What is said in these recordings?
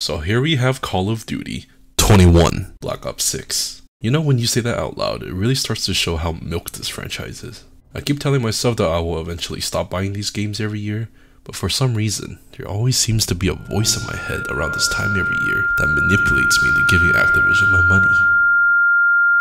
So here we have Call of Duty 21 Black Ops 6. You know, when you say that out loud, it really starts to show how milked this franchise is. I keep telling myself that I will eventually stop buying these games every year, but for some reason, there always seems to be a voice in my head around this time every year that manipulates me into giving Activision my money.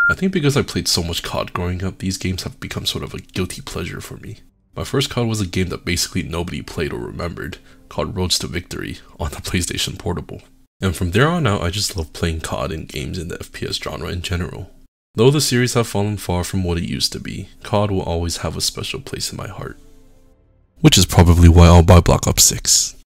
I think because I played so much COD growing up, these games have become sort of a guilty pleasure for me. My first COD was a game that basically nobody played or remembered, called Roads to Victory, on the PlayStation Portable. And from there on out, I just love playing COD and games in the FPS genre in general. Though the series have fallen far from what it used to be, COD will always have a special place in my heart. Which is probably why I'll buy Black Ops 6.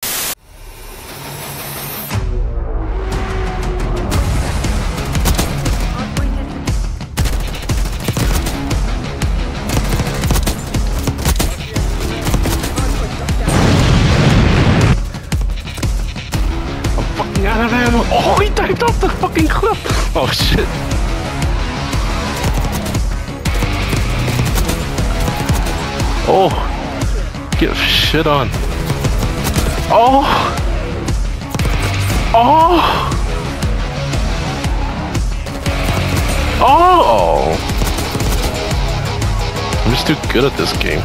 Oh, he dived off the fucking cliff. Oh shit. Oh, get shit on. Oh, oh, oh. I'm just too good at this game.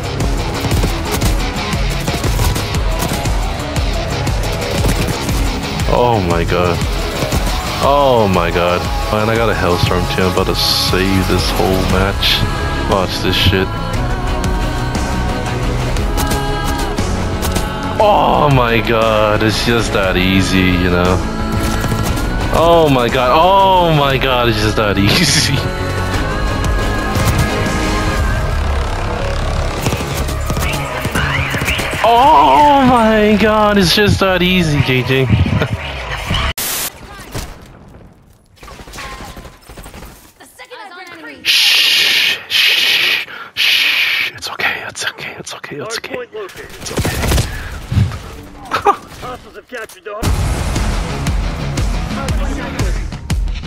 Oh my god. Oh my god. Man, I got a Hellstorm too. I'm about to save this whole match. Watch this shit. Oh my god. It's just that easy, you know. Oh my god. Oh my god. It's just that easy. Oh my god, it's just that easy, JJ. Shh, shh, shh. It's okay, it's okay, it's okay, it's okay. Hardpoint located. It's okay. Hostiles have captured the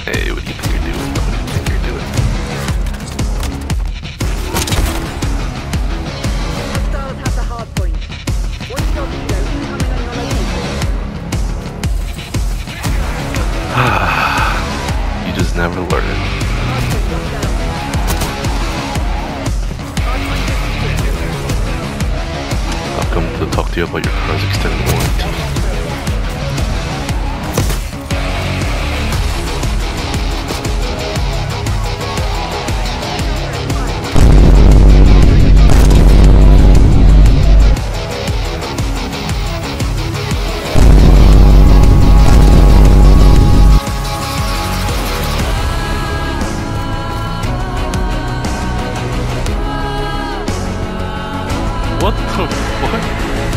Hey, what do you think you're doing? What do you think you're doing? Hostiles have the hard point. One torpedo incoming on your location. You just never learn. About your car's extended warranty. What the fuck?